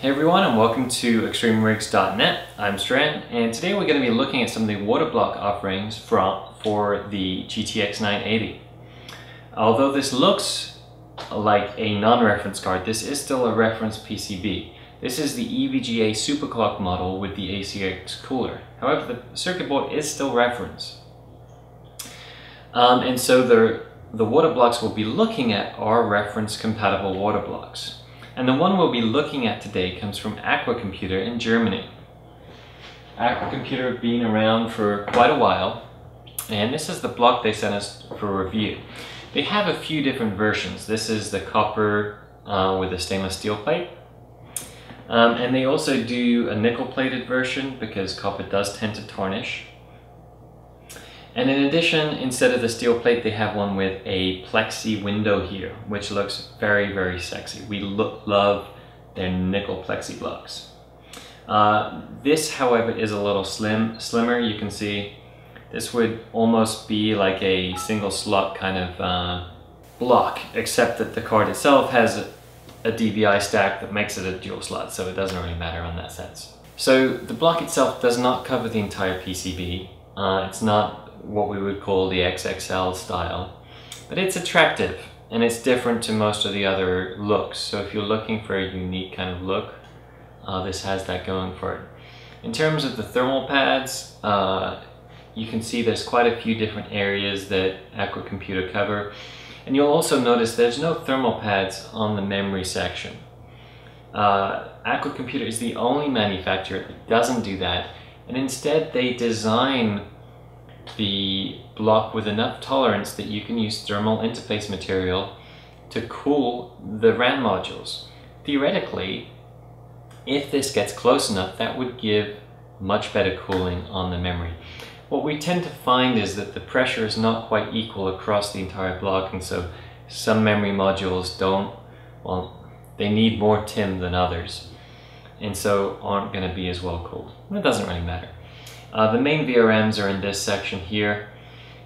Hey everyone and welcome to ExtremeRigs.net. I'm Stren and today we're going to be looking at some of the water block offerings from, for the GTX 980. Although this looks like a non-reference card, this is still a reference PCB. This is the EVGA Superclock model with the ACX cooler. However, the circuit board is still reference. Um, and so the, the water blocks we'll be looking at are reference compatible water blocks. And the one we'll be looking at today comes from Aqua Computer in Germany. Aquacomputer being around for quite a while, and this is the block they sent us for review. They have a few different versions. This is the copper uh, with a stainless steel plate. Um, and they also do a nickel plated version because copper does tend to tarnish. And in addition, instead of the steel plate, they have one with a plexi window here, which looks very, very sexy. We love their nickel plexi blocks. Uh, this, however, is a little slim, slimmer. You can see this would almost be like a single slot kind of uh, block, except that the card itself has a, a DVI stack that makes it a dual slot, so it doesn't really matter on that sense. So the block itself does not cover the entire PCB. Uh, it's not what we would call the XXL style. But it's attractive and it's different to most of the other looks. So if you're looking for a unique kind of look, uh, this has that going for it. In terms of the thermal pads, uh, you can see there's quite a few different areas that Aquacomputer cover. And you'll also notice there's no thermal pads on the memory section. Uh, Aquacomputer is the only manufacturer that doesn't do that. And instead they design the block with enough tolerance that you can use thermal interface material to cool the RAM modules. Theoretically, if this gets close enough, that would give much better cooling on the memory. What we tend to find is that the pressure is not quite equal across the entire block and so some memory modules don't, well, they need more TIM than others and so aren't going to be as well cooled. It doesn't really matter. Uh, the main VRMs are in this section here.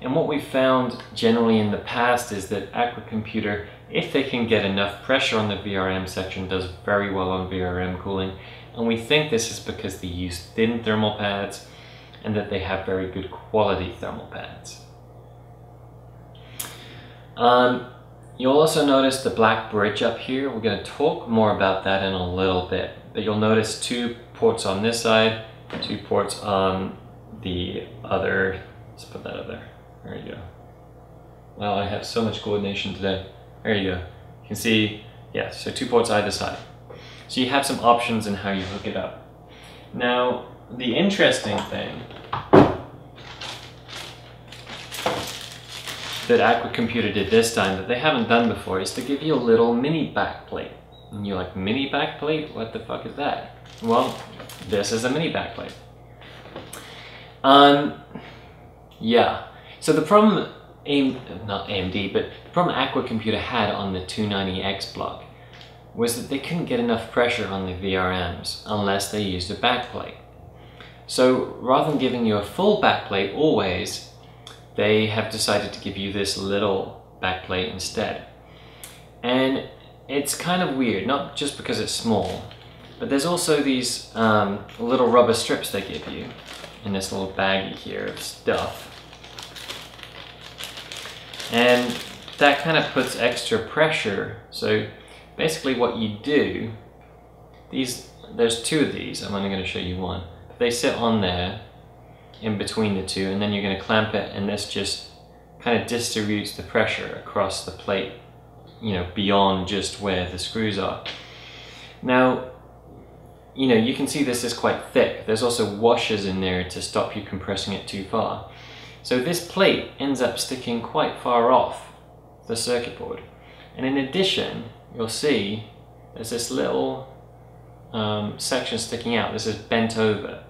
And what we found generally in the past is that Aquacomputer, if they can get enough pressure on the VRM section, does very well on VRM cooling. And we think this is because they use thin thermal pads and that they have very good quality thermal pads. Um, you'll also notice the black bridge up here. We're going to talk more about that in a little bit. But you'll notice two ports on this side two ports on the other, let's put that up there. There you go. Wow, I have so much coordination today. There you go. You can see, yeah, so two ports either side. So you have some options in how you hook it up. Now, the interesting thing that Aquacomputer did this time that they haven't done before is to give you a little mini backplate. And you're like, mini backplate? What the fuck is that? Well, this is a mini backplate. Um, yeah. So the problem, AIM, not AMD, but the problem Aqua Computer had on the 290X block was that they couldn't get enough pressure on the VRMs unless they used a backplate. So rather than giving you a full backplate always, they have decided to give you this little backplate instead. And it's kind of weird, not just because it's small, but there's also these um, little rubber strips they give you in this little baggie here of stuff. And that kind of puts extra pressure. So basically what you do, these there's two of these, I'm only going to show you one. They sit on there in between the two and then you're going to clamp it and this just kind of distributes the pressure across the plate, you know, beyond just where the screws are. Now, you know, you can see this is quite thick. There's also washers in there to stop you compressing it too far. So this plate ends up sticking quite far off the circuit board. And in addition, you'll see there's this little um, section sticking out. This is bent over.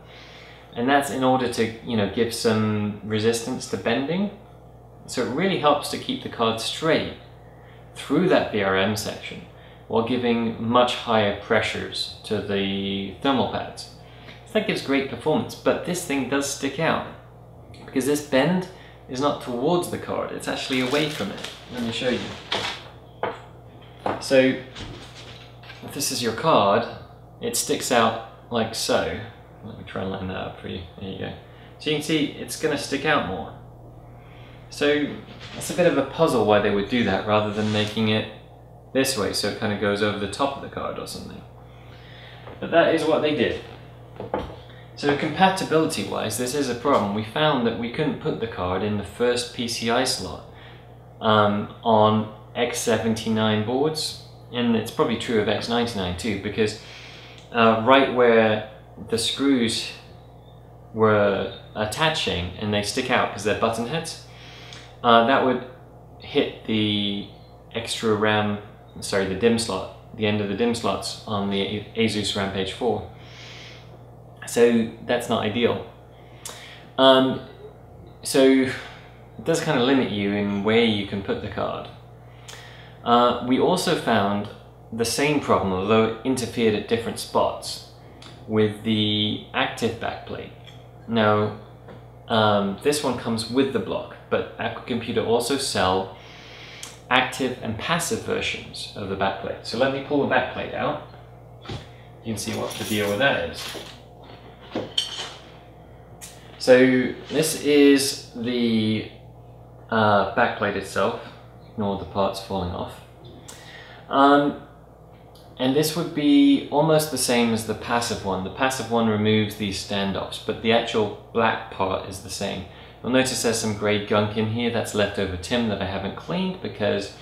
And that's in order to, you know, give some resistance to bending. So it really helps to keep the card straight through that VRM section while giving much higher pressures to the thermal pads. So that gives great performance, but this thing does stick out because this bend is not towards the card, it's actually away from it. Let me show you. So if this is your card it sticks out like so. Let me try and line that up for you. There you go. So you can see it's going to stick out more. So it's a bit of a puzzle why they would do that rather than making it this way so it kind of goes over the top of the card or something. But that is what they did. So compatibility wise, this is a problem. We found that we couldn't put the card in the first PCI slot um, on X79 boards, and it's probably true of X99 too, because uh, right where the screws were attaching and they stick out because they're button heads, uh, that would hit the extra RAM, sorry, the DIMM slot, the end of the DIMM slots on the Asus Rampage 4. So that's not ideal. Um, so it does kind of limit you in where you can put the card. Uh, we also found the same problem, although it interfered at different spots, with the active backplate. Now, um, this one comes with the block, but Aqua Computer also sell active and passive versions of the backplate. So let me pull the backplate out. You can see what the deal with that is. So this is the uh, backplate itself. Ignore the parts falling off. Um, and this would be almost the same as the passive one. The passive one removes these standoffs, but the actual black part is the same. You'll notice there's some grey gunk in here, that's leftover TIM that I haven't cleaned because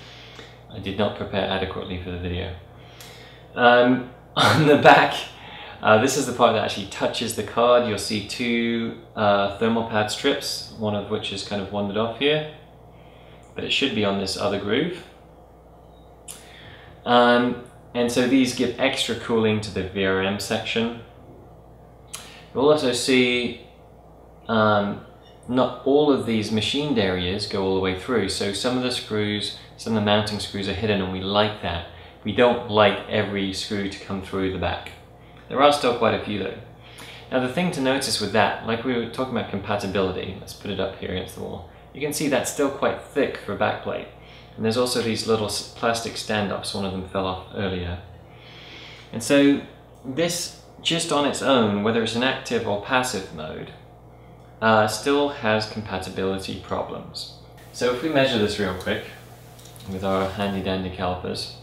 I did not prepare adequately for the video. Um, on the back, uh, this is the part that actually touches the card. You'll see two uh, thermal pad strips, one of which is kind of wandered off here, but it should be on this other groove. Um, and so these give extra cooling to the VRM section. You'll also see um, not all of these machined areas go all the way through. So some of the screws, some of the mounting screws are hidden and we like that. We don't like every screw to come through the back. There are still quite a few though. Now the thing to notice with that, like we were talking about compatibility, let's put it up here against the wall. You can see that's still quite thick for a backplate. And there's also these little plastic standoffs, one of them fell off earlier. And so this, just on its own, whether it's an active or passive mode, uh, still has compatibility problems. So if we measure this real quick with our handy dandy calipers,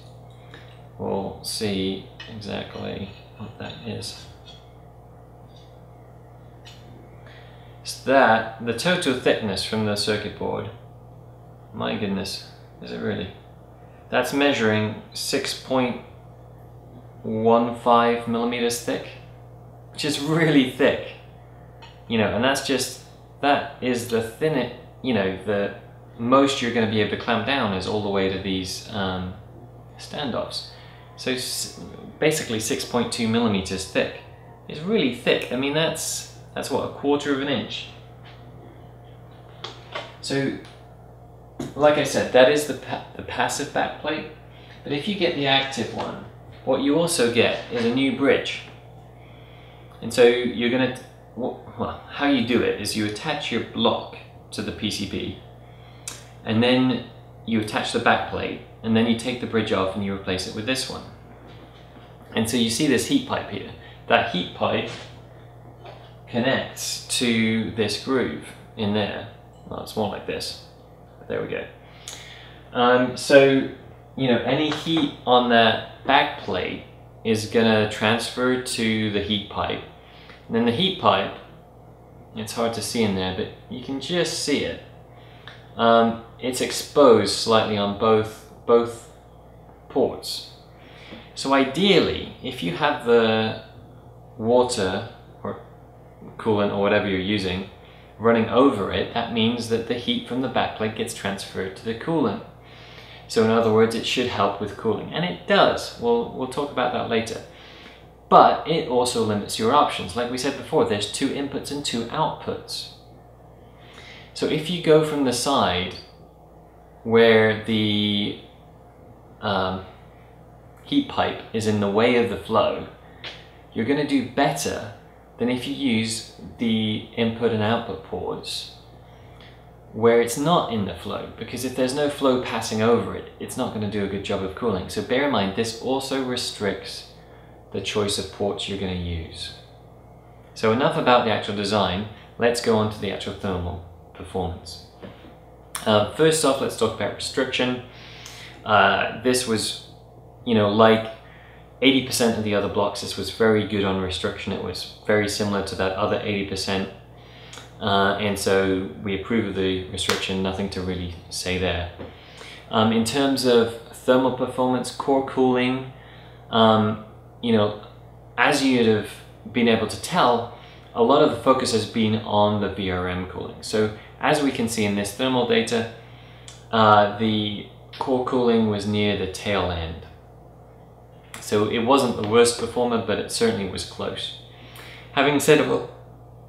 we'll see exactly what that is. It's that, the total thickness from the circuit board, my goodness, is it really? That's measuring 6.15 millimeters thick, which is really thick. You know, and that's just, that is the thinnest, you know, the most you're going to be able to clamp down is all the way to these um, standoffs. So basically 6.2 millimeters thick. It's really thick. I mean, that's, that's what, a quarter of an inch. So like I said, that is the, pa the passive backplate. But if you get the active one, what you also get is a new bridge. And so you're going to, well, how you do it is you attach your block to the PCB and then you attach the backplate and then you take the bridge off and you replace it with this one. And so you see this heat pipe here. That heat pipe connects to this groove in there. Well, it's more like this. There we go. Um, so, you know, any heat on that back plate is gonna transfer to the heat pipe. And then the heat pipe, it's hard to see in there, but you can just see it. Um, it's exposed slightly on both, both ports. So ideally, if you have the water or coolant or whatever you're using running over it, that means that the heat from the backplate gets transferred to the coolant. So in other words, it should help with cooling. And it does. We'll, we'll talk about that later. But it also limits your options. Like we said before, there's two inputs and two outputs. So if you go from the side where the um, heat pipe is in the way of the flow, you're going to do better than if you use the input and output ports where it's not in the flow because if there's no flow passing over it it's not going to do a good job of cooling so bear in mind this also restricts the choice of ports you're going to use. So enough about the actual design, let's go on to the actual thermal performance. Uh, first off, let's talk about restriction. Uh, this was, you know, like 80% of the other blocks, this was very good on restriction. It was very similar to that other 80%. Uh, and so we approve of the restriction, nothing to really say there. Um, in terms of thermal performance, core cooling, um, you know, as you'd have been able to tell, a lot of the focus has been on the VRM cooling. So as we can see in this thermal data, uh, the core cooling was near the tail end. So it wasn't the worst performer, but it certainly was close. Having said,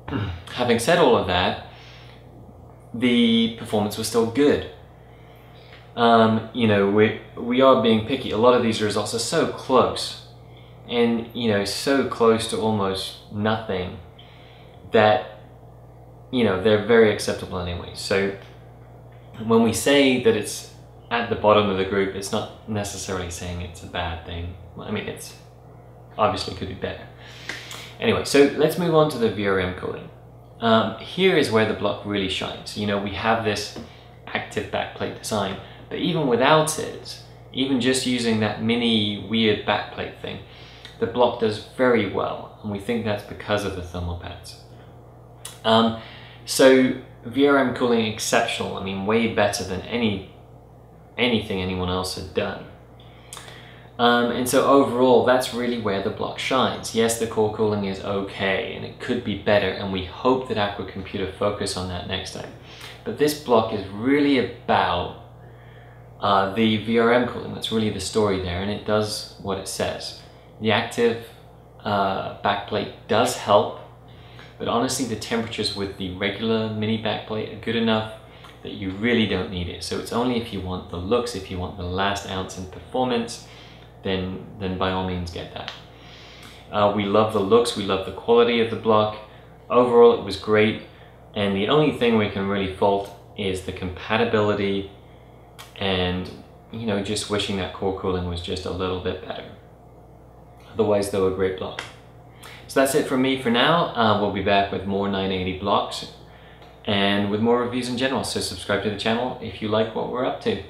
having said all of that, the performance was still good. Um, you know, we, we are being picky. A lot of these results are so close and, you know, so close to almost nothing that, you know, they're very acceptable anyway. So when we say that it's at the bottom of the group, it's not necessarily saying it's a bad thing. I mean, it's obviously could be better. Anyway, so let's move on to the VRM cooling. Um, here is where the block really shines. You know, we have this active backplate design, but even without it, even just using that mini weird backplate thing, the block does very well, and we think that's because of the thermal pads. Um, so VRM cooling exceptional, I mean way better than any anything anyone else had done. Um, and so overall, that's really where the block shines. Yes, the core cooling is okay, and it could be better, and we hope that Aqua Computer focus on that next time. But this block is really about uh, the VRM cooling. That's really the story there, and it does what it says. The active uh, backplate does help, but honestly, the temperatures with the regular mini backplate are good enough that you really don't need it. So it's only if you want the looks, if you want the last ounce in performance, then, then by all means get that. Uh, we love the looks, we love the quality of the block. Overall, it was great. And the only thing we can really fault is the compatibility and, you know, just wishing that core cooling was just a little bit better. Otherwise, though, a great block. So that's it from me for now. Uh, we'll be back with more 980 blocks and with more reviews in general. So subscribe to the channel if you like what we're up to.